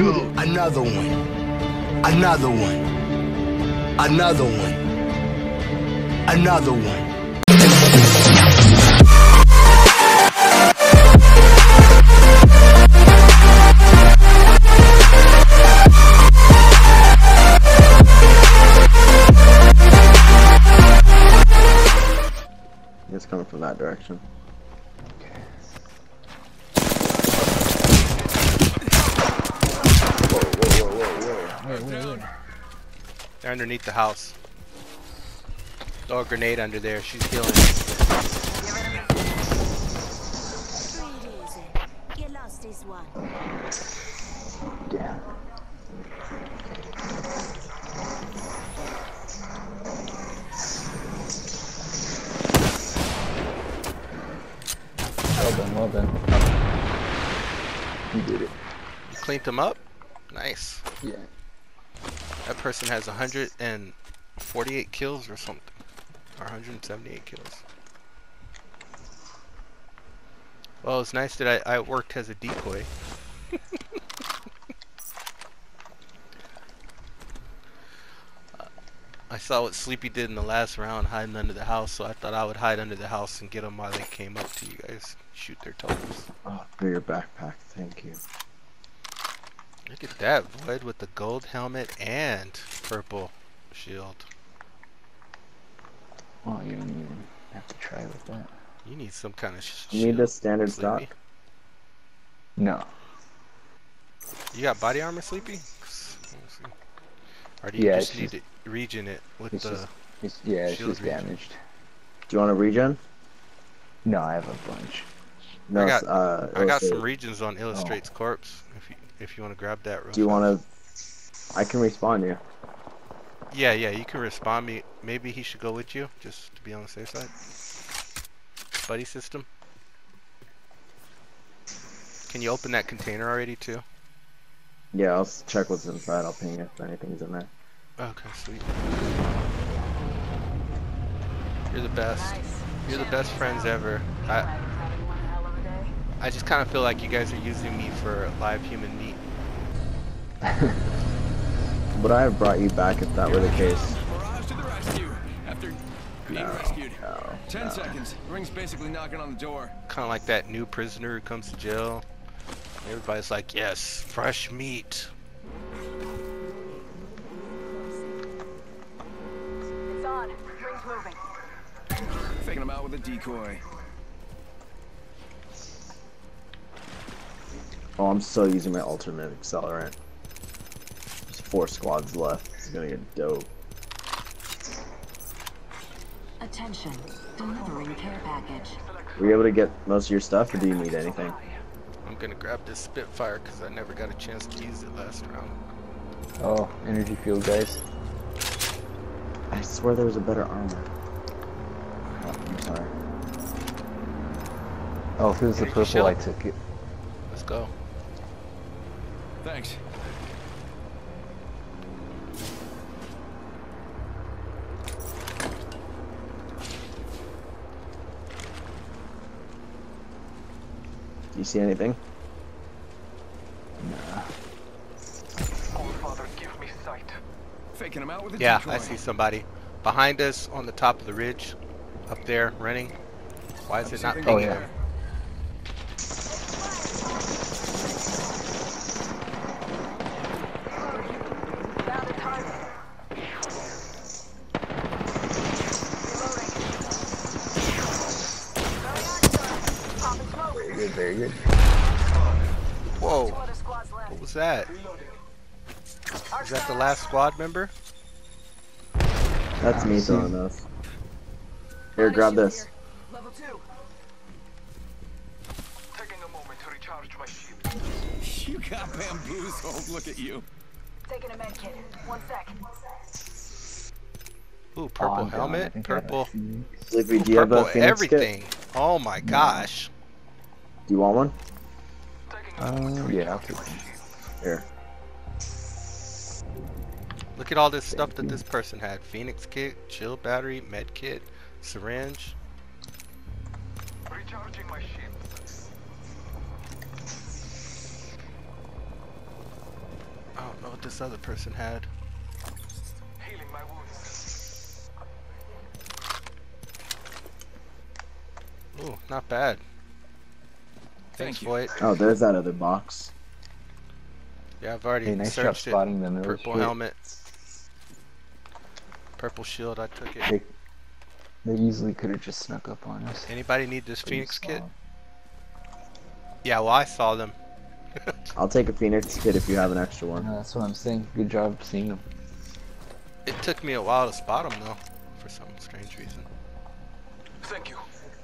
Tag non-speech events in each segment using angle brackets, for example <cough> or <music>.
did it. Another one. Another one. Another one. Another one. It's coming from that direction. Whoa, whoa, whoa, whoa, whoa. Wait, wait, wait. They're underneath the house. Throw a grenade under there. She's healing. Breathe easy. You lost this. Damn. Well done, well done. You did it. You cleaned them up? Nice. Yeah. That person has 148 kills or something. Or 178 kills. Well, it's nice that I, I worked as a decoy. <laughs> I saw what Sleepy did in the last round, hiding under the house, so I thought I would hide under the house and get them while they came up to you guys. Shoot their toes. Oh, for your backpack, thank you. Look at that, Void with the gold helmet and purple shield. Oh, you don't even have to try with that. You need some kind of sh- You need the standard Sleepy. stock? No. You got body armor, Sleepy? Or do you Yeah, just need to regen it with the... just, it's, yeah, it's just regen. damaged. Do you want to regen? No, I have a bunch. No, I got- uh, I got some regens on illahstrait's corpse. If you if you want to grab that. Real Do you want to? I can respawn you. Yeah, yeah. You can respond me. Maybe he should go with you, just to be on the safe side. Buddy system. Can you open that container already too? Yeah, I'll check what's inside. I'll ping if anything's in there. Okay, sweet. You're the best. You're the best friends ever. I I just kind of feel like you guys are using me for live human meat. <laughs> Would I have brought you back if that were the case? Mirage to the rescue. After being No, rescued. no, Ten no. seconds. Ring's basically knocking on the door. Kind of like that new prisoner who comes to jail. Everybody's like, yes, fresh meat. It's on. Ring's moving. Faking him out with a decoy. Oh, I'm still using my ultimate accelerant. There's four squads left. It's gonna get dope. Attention. Delivering care package. Were you able to get most of your stuff, or do you need anything? I'm gonna grab this Spitfire because I never got a chance to use it last round. Oh, energy field, guys. I swear there was a better armor. Oh, I'm sorry. Oh, if it was the Energy purple, shield? I took it. Let's go. Thanks. Do you see anything? Nah. Father, give me sight. Faking him out with a Yeah. I see somebody behind us on the top of the ridge, up there running. Why is it not Something Oh, pinging? yeah. there. Found a target. Popping smoke. Very good. Whoa, Two other squads left. what was that? Is that the last squad member? That's me throwing those. Here, grab this. Level two. You got bamboozled. Look at you. Taking a med kit. One sec. Ooh, Oh, purple I'm down. I helmet, think I have a purple, Phoenix. Sleepy, do you have a purple Phoenix kit? everything. Oh my mm. gosh. Do you want one? Uh, yeah, I'll take one. Here. Look at all this stuff that this person had. Phoenix kit, chill battery, med kit, syringe. Recharging my ship. I don't know what this other person had. Healing my wounds. Ooh, not bad. Thank Thanks, you. Voight. Oh, there's that other box. Yeah, I've already Hey, nice job searched it. spotting them. It was Purple shit. helmet. Purple shield, I took it. They, they easily could have just snuck up on us. Anybody need this Pretty Phoenix kit? small. Yeah, well, I saw them. <laughs> I'll take a Phoenix kit if you have an extra one. No, that's what I'm saying. Good job seeing them. It took me a while to spot them, though, for some strange reason. Thank you.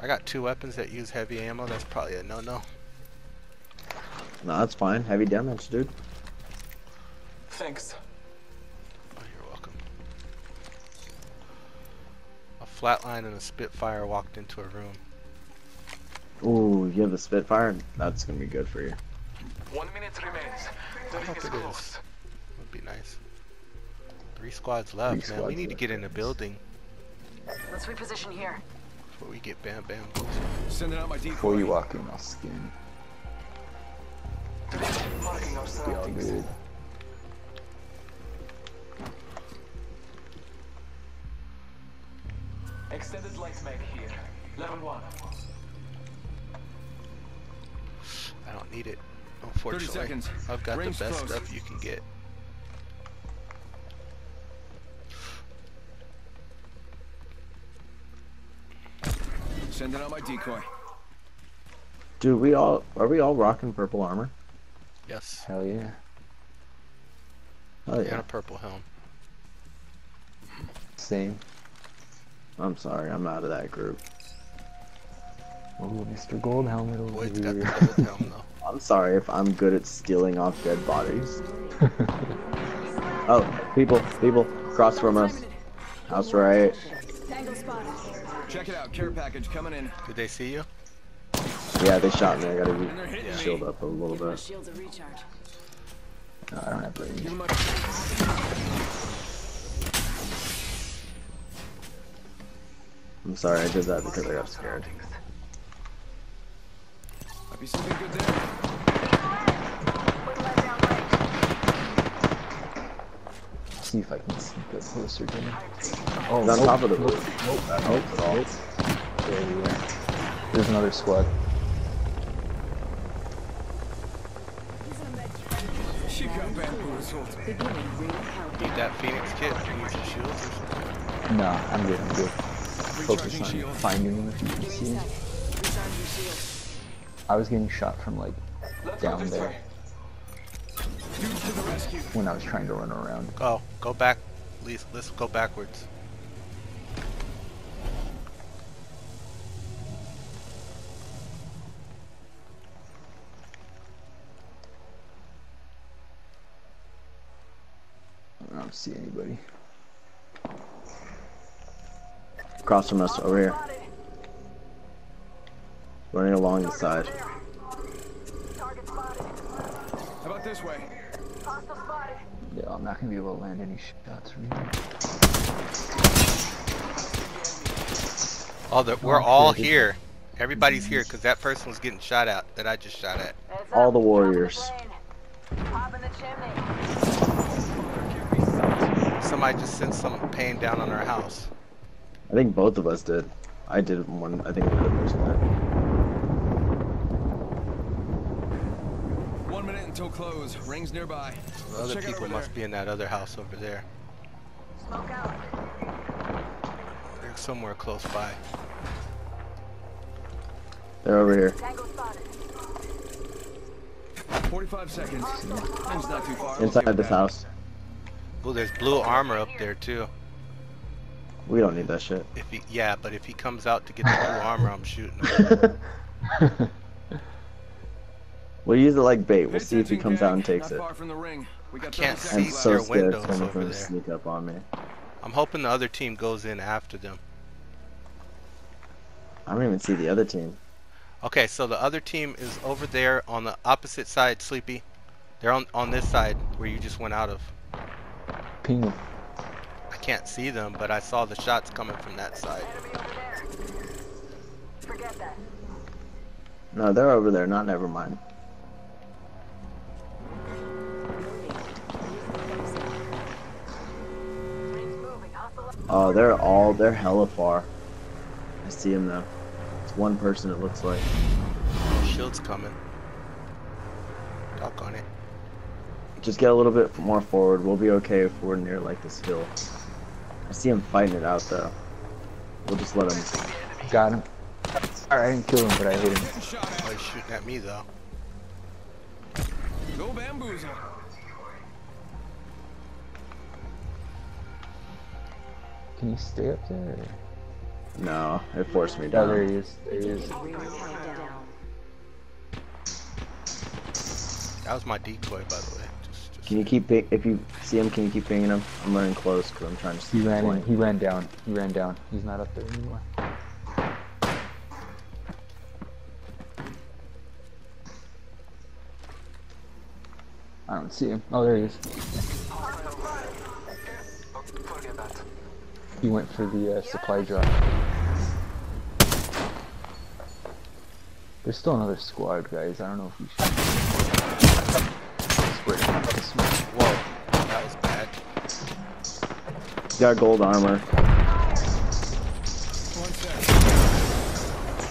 I got two weapons that use heavy ammo. That's probably a no-no. No, that's fine. Heavy damage, dude. Thanks. Oh, you're welcome. A flatline and a Spitfire walked into a room. Ooh, you have a Spitfire? That's gonna be good for you. One minute remains. The ring hope is it is. close. Would be nice. Three squads left, Three man. We squads need to get in the building Let's reposition here. before we get bam bam. Sending out my decoy. Before you walk in, I'll skin. Marking Be all good. Extended light mag here. Level one. I don't need it. Unfortunately, seconds. I've got Rings the best close. stuff you can get. Sending out my decoy. Dude, we all are we all rocking purple armor? Yes, Hell yeah. Oh yeah. and yeah. a purple helm. Same. I'm sorry, I'm out of that group. Oh, Mr. Gold Helmet over Void's got the gold helm though. <laughs> I'm sorry if I'm good at stealing off dead bodies. <laughs> oh, people, people, cross from us. House right. Check it out. Care package coming in. Did they see you? Yeah, they shot me. I gotta And they're be me. Shield up a little Give bit. shields a recharge. No, I don't have range. Give 'em my- I'm sorry, I did that because I got scared. Might be something good there. Quick let down range. See if I can sneak up closer to him. Oh, He's on top of the roof. Nope, nope, helps at all. nope. There we are. There's another squad. She got bamboozled. Beginning ring countdown. Need that Phoenix kit? You need some shields or something? Nah, I'm good, I'm good. Focus on shield. finding them if you can see me a them. second. Recharge your shields. I was getting shot from like Let's down there to the when I was trying to run around. Go, go back. Let's go backwards. Don't see anybody. Across from us, over here. Running along the side. There. Target spotted. How about this way? Yeah, I'm not gonna be able to land any shots from here. Oh, the, we're Oh, all here. Everybody's here because that person was getting shot at that I just shot at. All up. the Drop in warriors. Somebody just sent some pain down on our house. I think both of us did. I did one. I think another person did. One minute until close. Rings nearby. The other Check people must there. be in that other house over there. Smoke out. They're somewhere close by. They're over here. 45 seconds. Rings not too far. Inside give this back. house. Oh, there's blue armor up there too. We don't need that shit. If he, yeah, but if he comes out to get the blue armor, I'm shooting him. <laughs> We'll use it like bait. We'll see if he comes out and takes it. far from the ring. We got can't see I'm so scared windows someone's over gonna there. sneak up on me. I'm hoping the other team goes in after them. I don't even see the other team. Okay, so the other team is over there on the opposite side, Sleepy. They're on on this side where you just went out of ping them. I can't see them, but I saw the shots coming from that side. No, they're over there, not never mind. Oh, they're all, they're hella far. I see him though. It's one person it looks like. Shield's coming. Talk on it. Just get a little bit more forward. We'll be okay if we're near like this hill. I see him fighting it out though. We'll just let him. Got him. Alright, I didn't kill him, but I hit him. Oh, he's shooting at me though. Go bamboozle. Can you stay up there? or- No, it forced me Oh, down. there he is. There he is. That was my decoy, by the way. Can you keep ping- if you see him? Can you keep pinging him? I'm running close because I'm trying to. He ran in. He ran down. He ran down. He's not up there anymore. I don't see him. Oh, there he is. He went for the uh, supply drop. There's still another squad, guys. I don't know if we should. Whoa, that was bad. Got gold armor. One sec.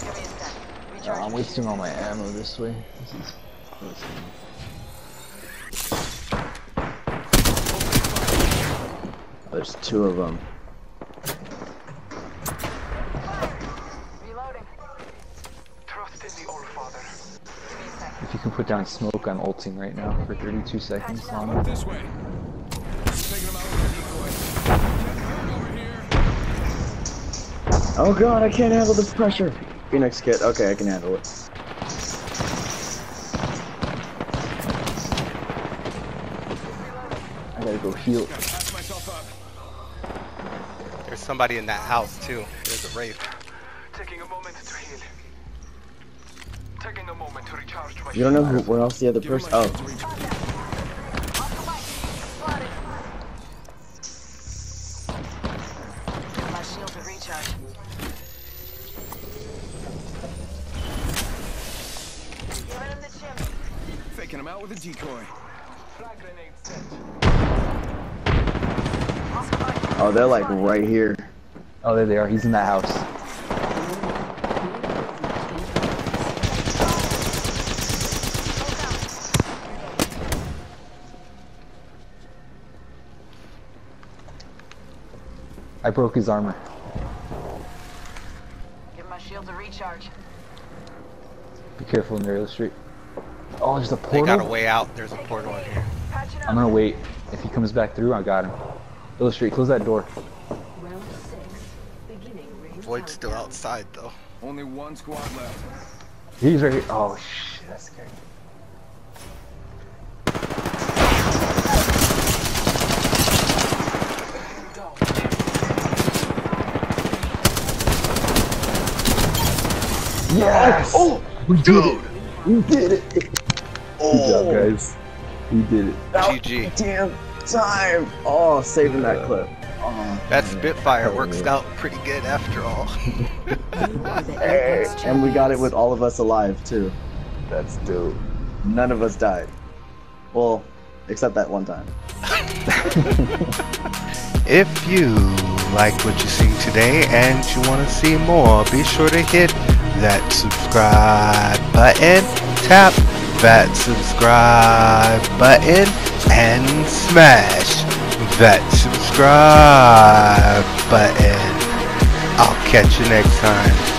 Give me a sec. Recharge. I'm wasting all my ammo this way. This is There's two of them. Can put down smoke, I'm ulting right now for 32 seconds long. this way. Taking him out with a decoy. Get hurt over here. Oh god, I can't handle the pressure. Phoenix kit. Okay, I can handle it. I gotta go heal. Gotta patch myself up. There's somebody in that house too. There's a wraith. Taking a moment to heal. You don't know who, where else the other person? Oh, shield to recharge. Off the way. Spotted. Give my shield to recharge. Giving him the chimney. Faking him out with a decoy. Frag grenade set. Off the way. oh, they're like right here. Oh, there they are. He's in that house. I broke his armor. Give my shield to recharge. Be careful in there, illahstrait. Oh, there's a portal. They portal. got a way out. There's a portal in here. I'm gonna wait. If he comes back through, I got him. illahstrait, close that door. Round six. Beginning ring Void's still outside though. Only one squad left. He's right here. Oh shit, that's scary. Yes! Oh, we did it! We did it! Oh. Good job, guys. We did it. GG. Damn time. Oh, saving that clip. Oh, That Spitfire works out pretty good after all. <laughs> hey, and we got it with all of us alive too. That's dope. None of us died. Well, except that one time. <laughs> If you like what you seen today and you want to see more, be sure to hit that subscribe button, tap that subscribe button, and smash that subscribe button. I'll catch you next time.